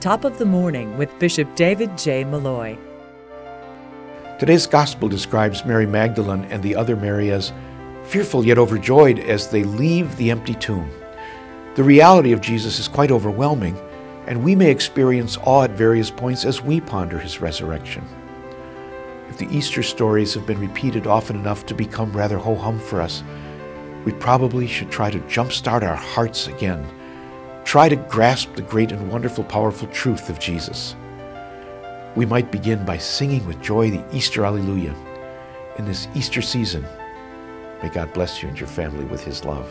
Top of the Morning with Bishop David J. Malloy. Today's gospel describes Mary Magdalene and the other Mary as fearful yet overjoyed as they leave the empty tomb. The reality of Jesus is quite overwhelming, and we may experience awe at various points as we ponder his resurrection. If the Easter stories have been repeated often enough to become rather ho hum for us, we probably should try to jumpstart our hearts again. Try to grasp the great and wonderful, powerful truth of Jesus. We might begin by singing with joy the Easter Alleluia in this Easter season. May God bless you and your family with his love.